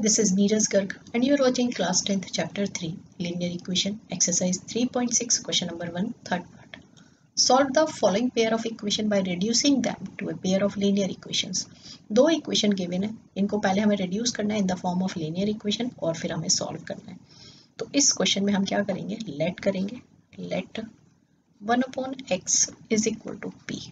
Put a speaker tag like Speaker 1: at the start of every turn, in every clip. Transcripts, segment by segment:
Speaker 1: this is Neeraj Garg and you are watching class 10th chapter 3 linear equation exercise 3.6 question number 1 third part. Solve the following pair of equation by reducing them to a pair of linear equations. दो equation given है इनको पहले हमें reduce करना है in the form of linear equation और फिर हमें solve करना है तो इस question में हम क्या करेंगे let करेंगे let 1 upon x is equal to p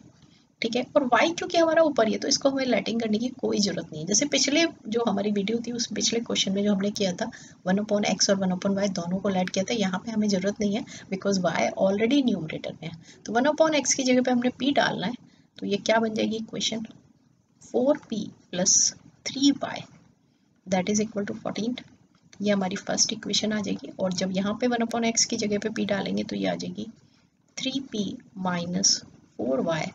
Speaker 1: ठीक है? और वाई क्योंकि हमारा ऊपर ही है तो इसको हमें लेटिंग करने की कोई ज़रूरत नहीं है। जैसे पिछले जो हमारी वीडियो थी, उस पिछले क्वेश्चन में जो हमने किया था वन अपॉन एक्स और वन अपॉन वाई दोनों को लाइट किया था, यहाँ पे हमें ज़रूरत नहीं है बिकॉज़ वाई ऑलरेडी न्यूमरेटर में है। तो वन अपॉन एक्स की जगह पे हमने पी डालना है तो ये क्या बन जाएगी question four P plus three Y that is equal to fourteen ये हमारी फ़र्स्ट इक्वेशन आ जाएगी, और जब यहाँ पे वन अपॉन एक्स की जगह पे पी डालेंगे तो ये आ जाएगी three P minus four Y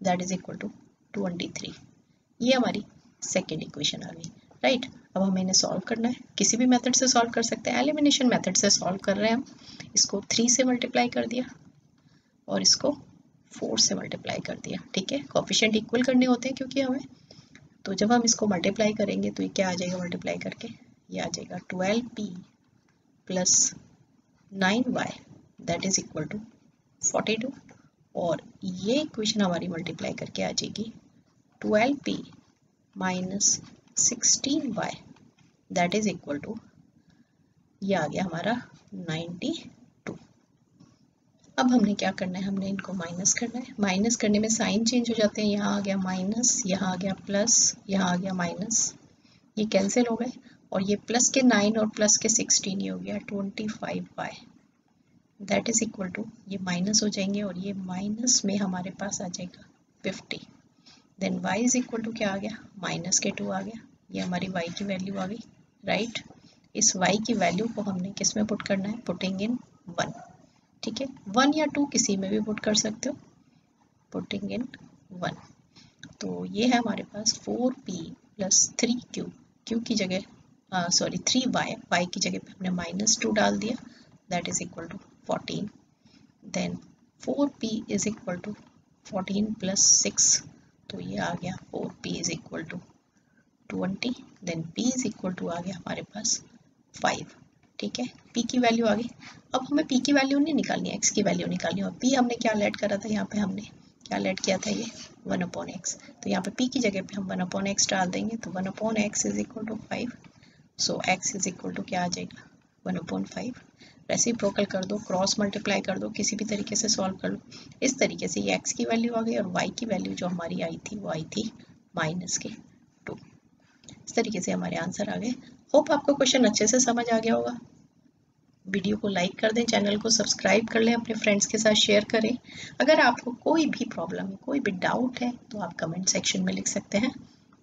Speaker 1: that is equal to twenty three ये हमारी सेकेंड इक्वेशन आ गई राइट अब हमें इन्हें सॉल्व करना है। किसी भी मेथड से सॉल्व कर सकते हैं। एलिमिनेशन मेथड से सॉल्व कर रहे हैं हम। इसको थ्री से मल्टीप्लाई कर दिया और इसको फोर से मल्टीप्लाई कर दिया, ठीक है? कॉफिशेंट इक्वल करने होते हैं क्योंकि हमें। तो जब हम इसको मल्टीप्लाई करेंगे तो ये क्या आ जाएगा मल्टीप्लाई करके? ये आ जाएगा twelve P plus nine Y that is equal to forty two और ये इक्वेशन हमारी मल्टीप्लाई करके आ जाएगी twelve P minus sixteen Y that is equal to ये आ गया हमारा नाइन्टी अब हमने क्या करना है? हमने इनको माइनस करना है। माइनस करने में साइन चेंज हो जाते हैं। यहाँ आ गया माइनस यहाँ आ गया प्लस यहाँ आ गया माइनस ये कैंसिल हो गए। और ये प्लस के नाइन और प्लस के सिक्सटीन ये हो गया twenty five Y that is equal to ये माइनस हो जाएँगे और ये माइनस में हमारे पास आ जाएगा fifty then y is equal to क्या आ गया? माइनस के टू आ गया. ये हमारी y की वैल्यू आ गई राइट इस y की वैल्यू को हमने किसमें पुट करना है? पुटिंग इन वन ठीक है? वन या टू किसी में भी पुट कर सकते हो. पुटिंग इन वन तो ये है हमारे पास four P plus three Q Q की जगह सॉरी थ्री वाई वाई की जगह पे हमने माइनस टू डाल दिया. That is equal to 14 then 4p is equal to 14 plus 6 तो ये आ गया 4p is equal to 20 then p is equal to आ गया हमारे पास 5 ठीक है? P की वैल्यू आ गई। अब हमें p की वैल्यू नहीं निकालनी है, x की वैल्यू निकालनी है। p हमने क्या लेट करा था? यहाँ पे हमने क्या लेट किया था ये? वन अपॉन एक्स तो यहाँ पे p की जगह पे हम वन अपॉन एक्स डाल देंगे। तो one upon X is equal to five so x is equal to क्या आ जाएगा? वन अपॉन फाइव रेसिप्रोकल कर दो क्रॉस मल्टीप्लाई कर दो, किसी भी तरीके से सॉल्व कर लो। इस तरीके से ये एक्स की वैल्यू आ गई और वाई की वैल्यू जो हमारी आई थी, वो आई थी माइनस के टू इस तरीके से हमारे आंसर आ गए। होप आपको क्वेश्चन अच्छे से समझ आ गया होगा। वीडियो को लाइक कर दें चैनल को सब्सक्राइब कर लें, अपने फ्रेंड्स के साथ शेयर करें। अगर आपको कोई भी प्रॉब्लम है कोई भी डाउट है तो आप कमेंट सेक्शन में लिख सकते हैं।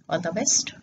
Speaker 1: All the best